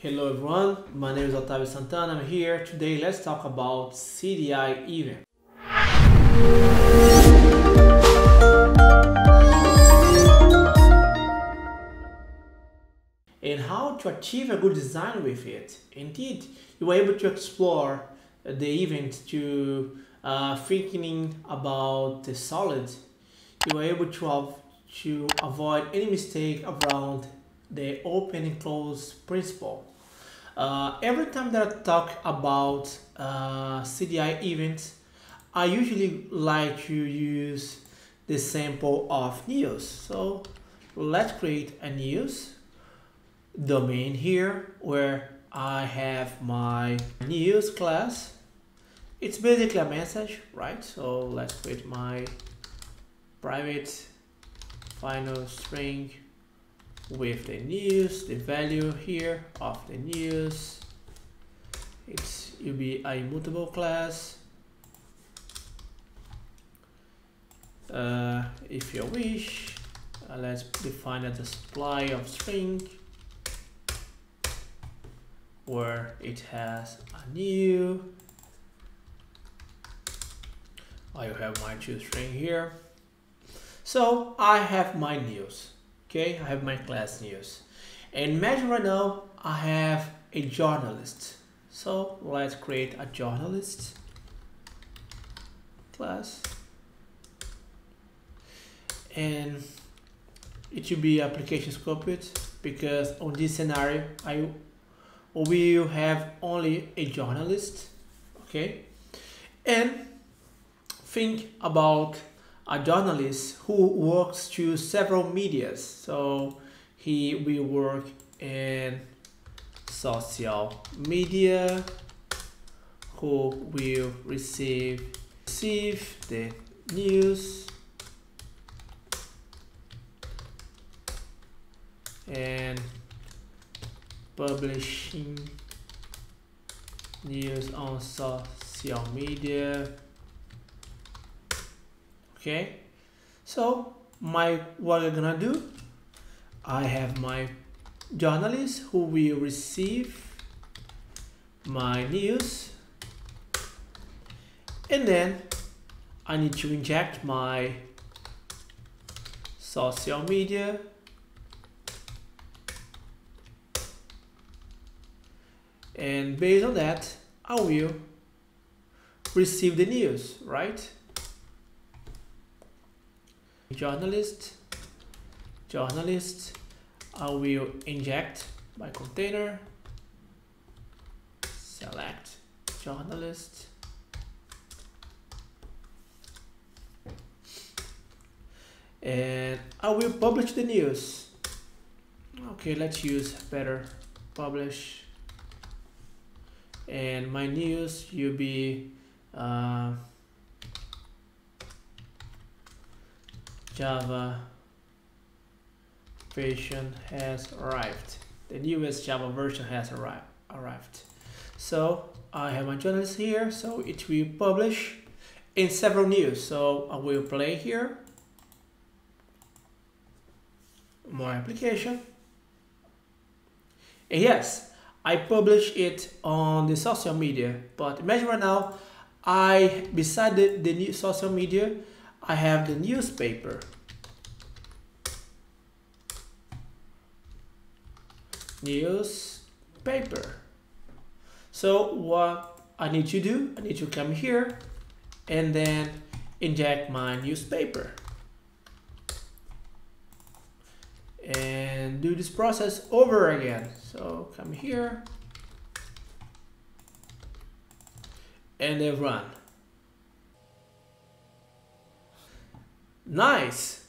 Hello everyone, my name is Otavio Santana. I'm here. Today let's talk about CDI event. And how to achieve a good design with it. Indeed, you were able to explore the event to uh, thinking about the solid. You were able to, to avoid any mistake around the open and close principle. Uh, every time that I talk about uh, CDI events, I usually like to use the sample of news. So let's create a news domain here where I have my news class. It's basically a message, right? So let's create my private final string with the news, the value here of the news. It's will be a immutable class. Uh, if you wish, uh, let's define a supply of string where it has a new. I have my two string here. So I have my news okay I have my class news. And imagine right now I have a journalist. So let's create a journalist class. And it should be application scoped because on this scenario I will have only a journalist okay? And think about a journalist who works to several medias. So he will work in social media, who will receive receive the news and publishing news on social media okay? So my what I'm gonna do I have my journalist who will receive my news. And then I need to inject my social media. And based on that I will receive the news right journalist journalist I will inject my container. Select journalist. And I will publish the news. Okay let's use better publish. And my news will be uh, Java version has arrived. The newest Java version has arrived. arrived. So I have my journals here, so it will publish in several news. So I will play here. More application. And yes, I publish it on the social media, but imagine right now, I beside the, the new social media, I have the newspaper. Newspaper. So what I need to do, I need to come here and then inject my newspaper. And do this process over again. So come here and then run. Nice.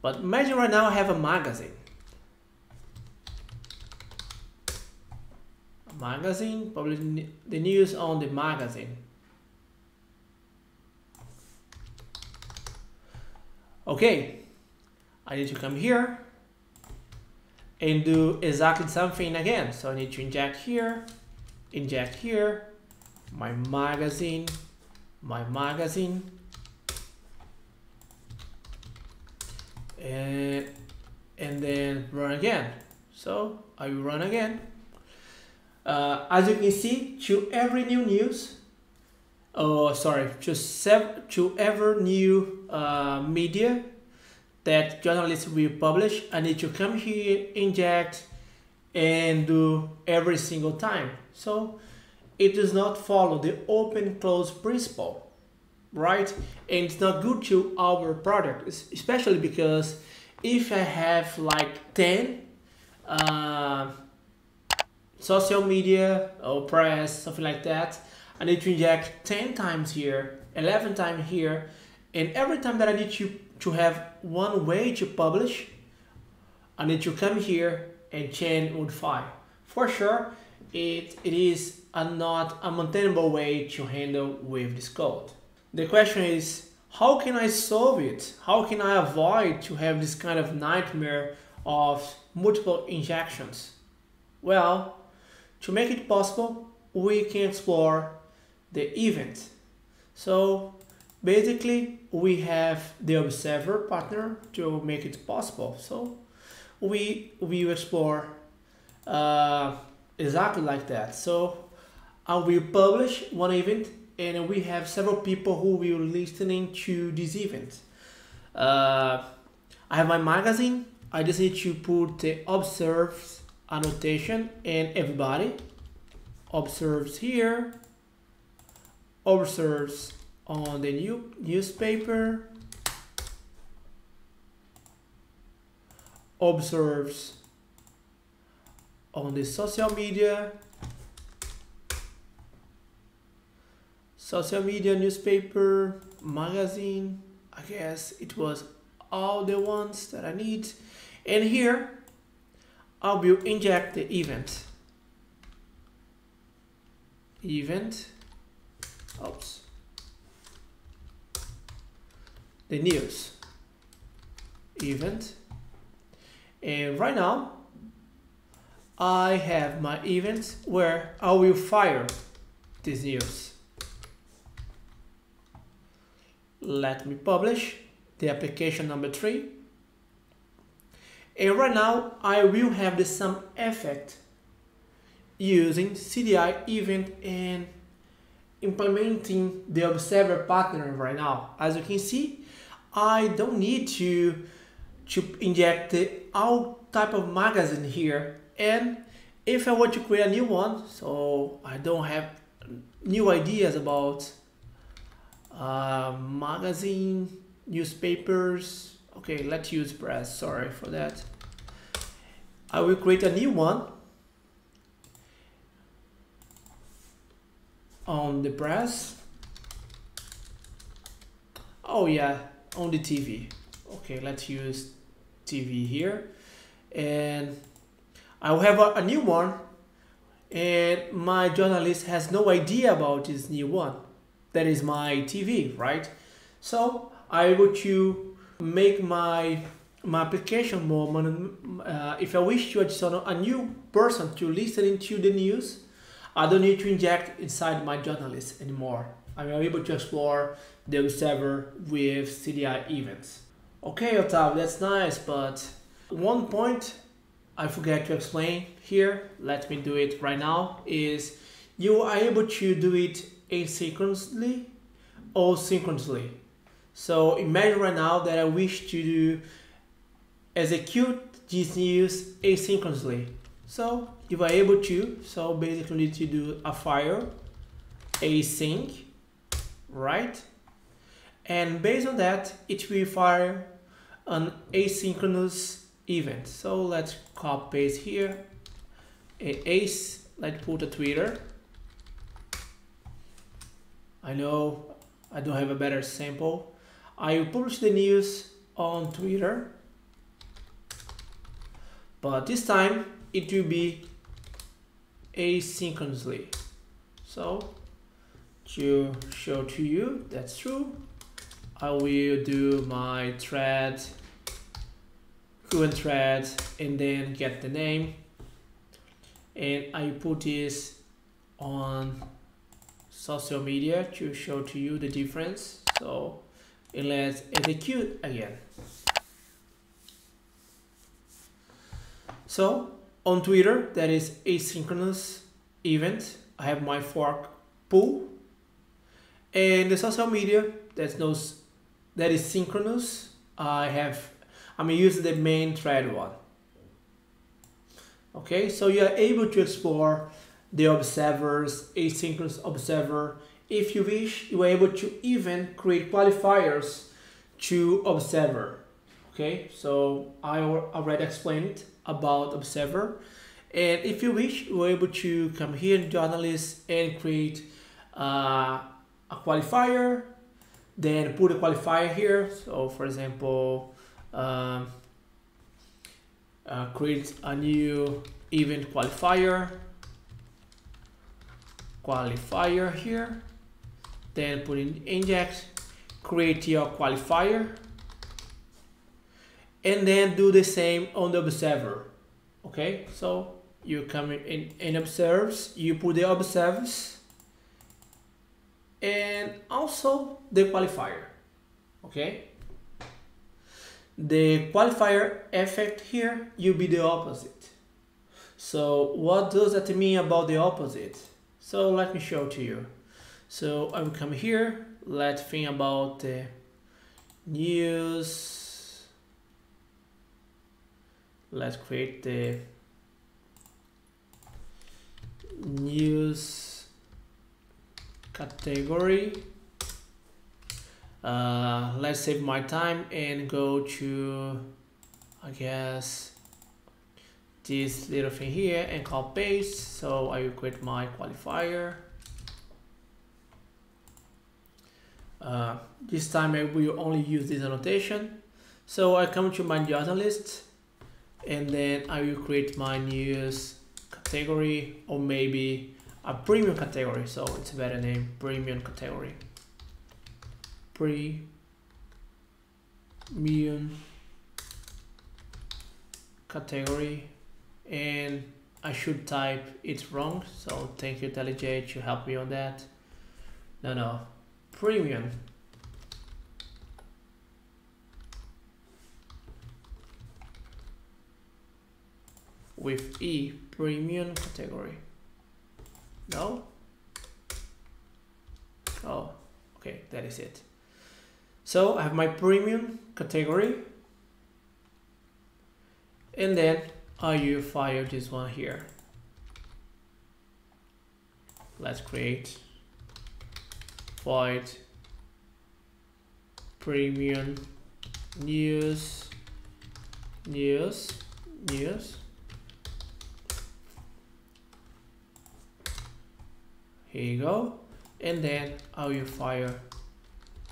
But imagine right now I have a magazine. A magazine, probably the news on the magazine. Okay, I need to come here and do exactly something again. So I need to inject here, inject here, my magazine, my magazine, and, and then run again. So I will run again. Uh, as you can see, to every new news, oh sorry, to, sev to every new uh, media that journalists will publish, I need to come here, inject, and do every single time. So it does not follow the open close principle, right? And it's not good to our product, especially because if I have like 10 uh, social media or press, something like that, I need to inject 10 times here, 11 times here, and every time that I need to, to have one way to publish, I need to come here and change would file. For sure, it, it is a not a maintainable way to handle with this code. The question is, how can I solve it? How can I avoid to have this kind of nightmare of multiple injections? Well, to make it possible, we can explore the event. So basically, we have the observer pattern to make it possible. So we will explore uh, exactly like that. So I will publish one event and we have several people who will be listening to this event. Uh, I have my magazine. I just need to put the observes annotation and everybody observes here, observes on the new newspaper, observes on the social media, social media, newspaper, magazine, I guess it was all the ones that I need. And here I will inject the event. Event, oops, the news, event. And right now I have my events where I will fire this news. Let me publish the application number three. And right now I will have the sum effect using CDI event and implementing the observer pattern right now. As you can see, I don't need to, to inject all type of magazine here and if I want to create a new one so I don't have new ideas about uh, magazine newspapers. Okay let's use press sorry for that. I will create a new one. On the press oh yeah on the TV okay let's use TV here. And I will have a, a new one. And my journalist has no idea about this new one. That is my TV, right? So I able to make my my application more. Uh, if I wish to add a new person to listening to the news, I don't need to inject inside my journalist anymore. I'm able to explore the server with CDI events. Okay, Otávio, that's nice, but one point I forget to explain here, let me do it right now, is you are able to do it asynchronously or synchronously. So imagine right now that I wish to do execute this news asynchronously. So you are able to, so basically need to do a file async, right? And based on that, it will fire an asynchronous event. So let's copy paste here a ace. Let's put a Twitter. I know I don't have a better sample. I will publish the news on Twitter, but this time it will be asynchronously. So to show to you that's true, I will do my thread current thread and then get the name and I put this on social media to show to you the difference so let's execute again so on Twitter that is asynchronous event. I have my fork pull. And the social media that's those that is synchronous. I have I'm using the main thread one. Okay, so you are able to explore the observers, asynchronous observer. If you wish, you are able to even create qualifiers to observer. Okay, so I already explained about observer. And if you wish, you're able to come here in journalist and create uh, a qualifier, then put a qualifier here. So for example, um, uh, create a new event qualifier qualifier here. Then put in index create your qualifier. And then do the same on the observer. Okay so you come in in observes you put the observes. And also the qualifier okay? The qualifier effect here will be the opposite. So what does that mean about the opposite? So let me show to you. So I will come here, let's think about the news. Let's create the news category uh, let's save my time and go to I guess this little thing here and copy paste. So I will create my qualifier. Uh, this time I will only use this annotation. So I come to my data list and then I will create my news category or maybe a premium category. So it's a better name premium category. Premium category and I should type it wrong so thank you IntelliJ to help me on that. No no. Premium. With E premium category. No? Oh okay that is it. So I have my premium category. And then I will fire this one here. Let's create. Void. Premium. News. News. News. Here you go. And then I will fire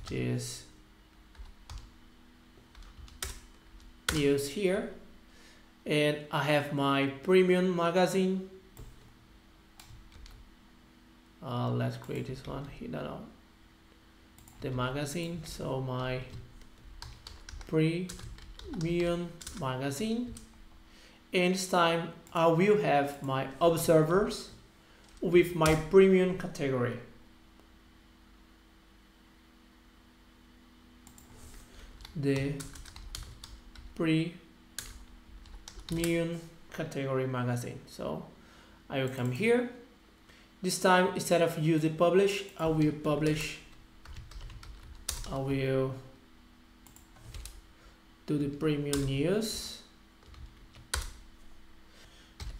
this news here and I have my premium magazine. Uh, let's create this one. Here no, no. The magazine. So my premium magazine. And this time I will have my observers with my premium category. The premium category magazine. So I will come here. This time, instead of use the publish, I will publish. I will do the premium news.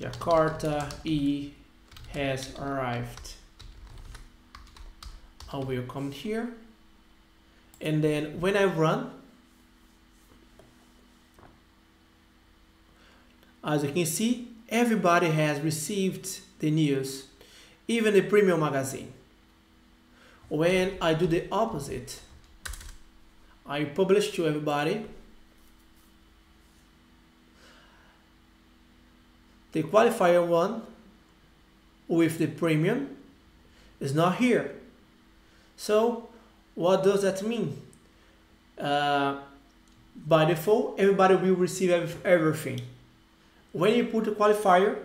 Jakarta E has arrived. I will come here. And then when I run, As you can see, everybody has received the news, even the premium magazine. When I do the opposite, I publish to everybody. The qualifier one with the premium is not here. So what does that mean? Uh, by default, everybody will receive everything when you put a qualifier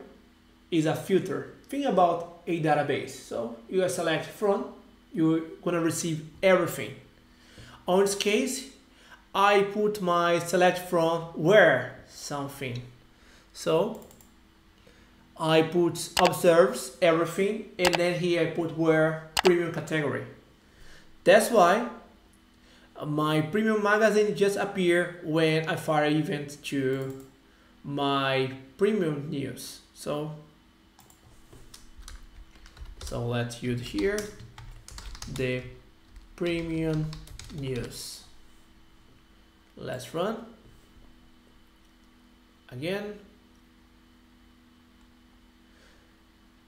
is a filter. Think about a database. So you select from you're gonna receive everything. On this case I put my select from where? Something. So I put observes everything and then here I put where? Premium category. That's why my premium magazine just appear when I fire event to my premium news. So, so let's use here the premium news. Let's run again.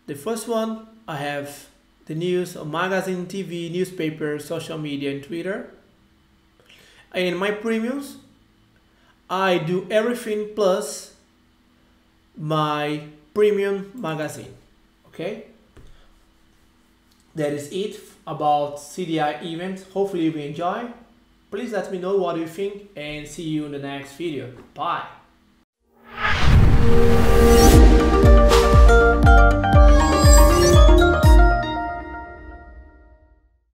The first one I have the news, magazine, TV, newspaper, social media, and Twitter. And my premiums, I do everything plus my premium magazine. Okay, that is it about CDI event. Hopefully you enjoy. Please let me know what you think and see you in the next video. Bye.